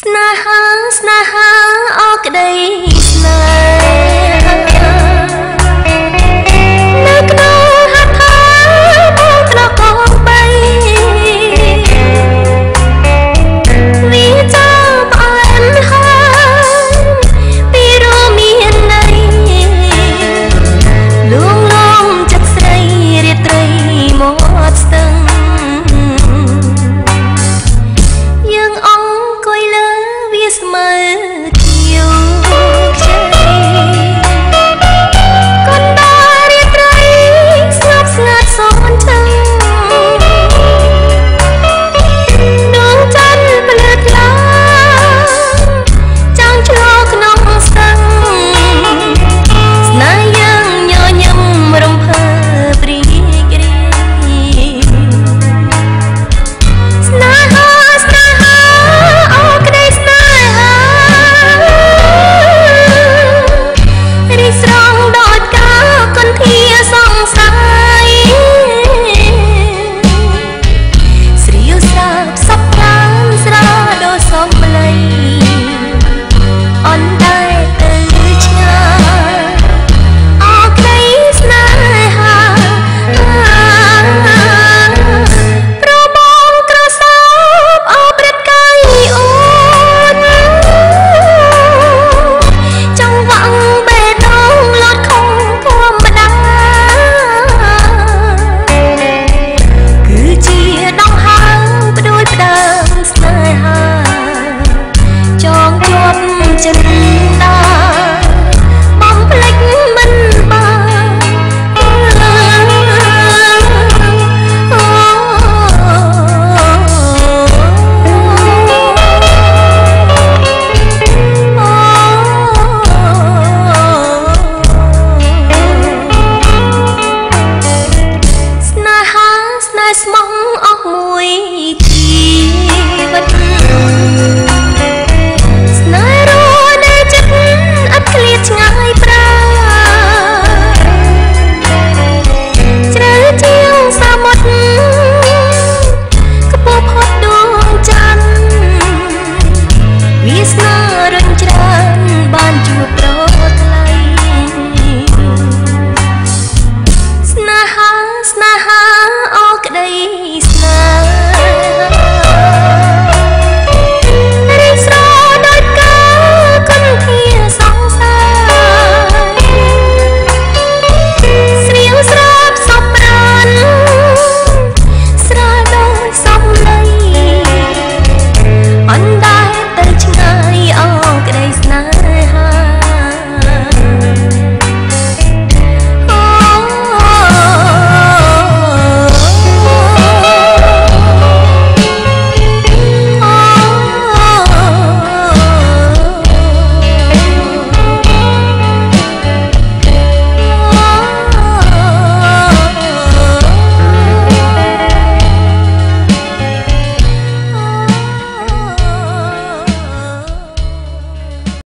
ស្នេហាស្នេហាអរក្តី Miss